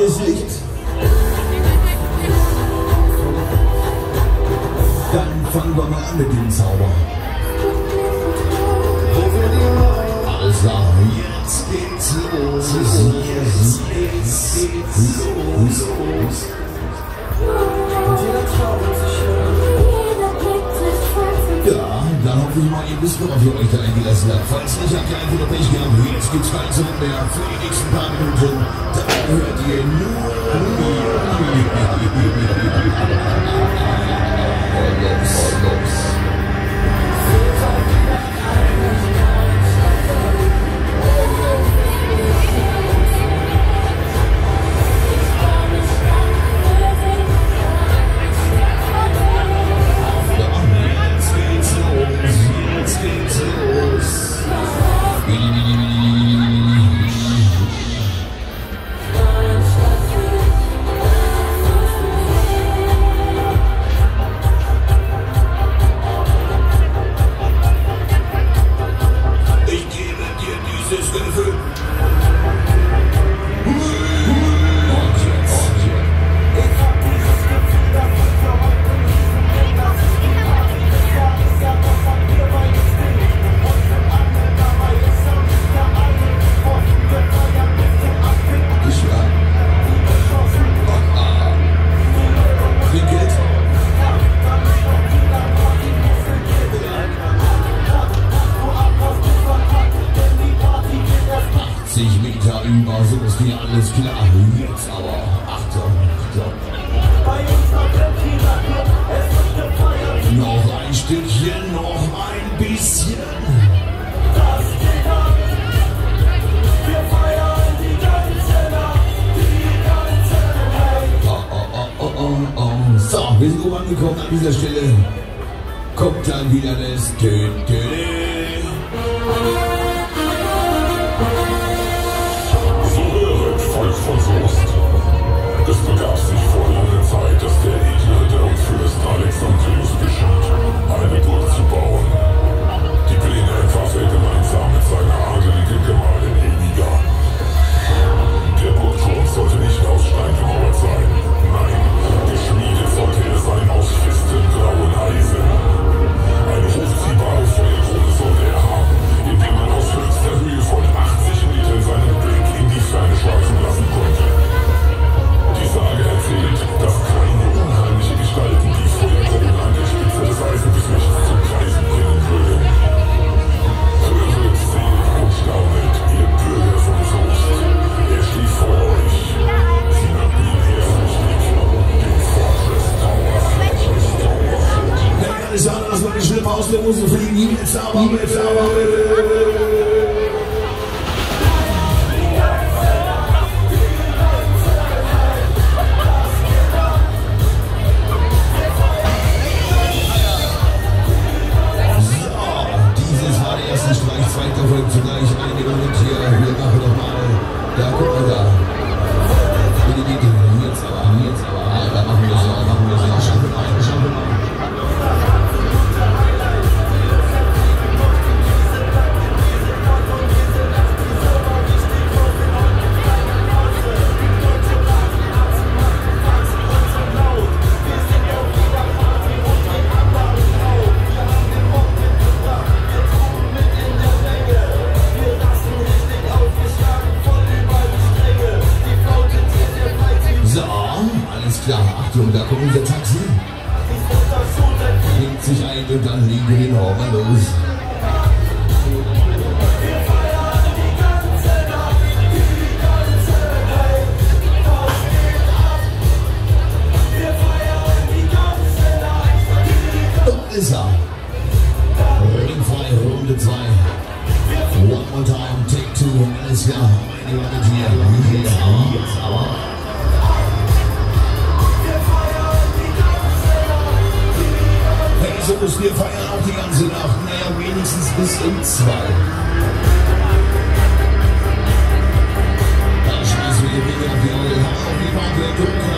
Grünes Licht. Dann fangen wir mal an mit dem Zauber. Klar, jetzt geht's los. Jetzt geht's los. Dann mal, ihr wisst, worauf ihr euch da eingelassen habt. Falls nicht, habt ihr einfach nur Pech gehabt. Jetzt gibt's kein Zurück mehr für die nächsten paar Minuten. Da hört ihr nur alles klar. Jetzt aber, Achtung, Achtung. Noch ein Stückchen, noch ein bisschen. Oh, oh, oh, oh, oh, oh. So, wir sind oben angekommen an dieser Stelle. Kommt dann wieder das Tö, Salva-me, salva-me. Da kommt unser Taxi. Bringt sich ein und dann legen wir den Horror los. Zwei. Da schmeißen wir die Ringe auf die Eule.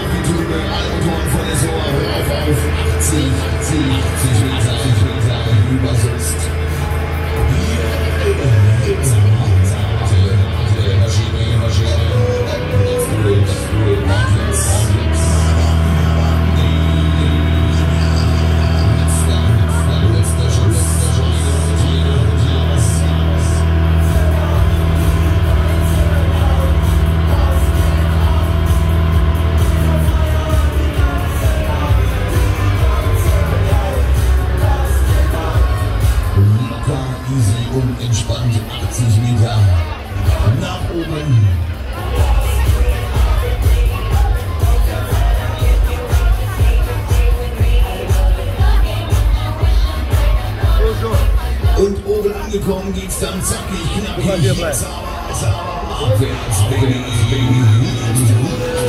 Ja, nach oben. Und oben angekommen geht's dann zackig, knackig, sauber, sauber, abwärts, Baby, Baby. Ja,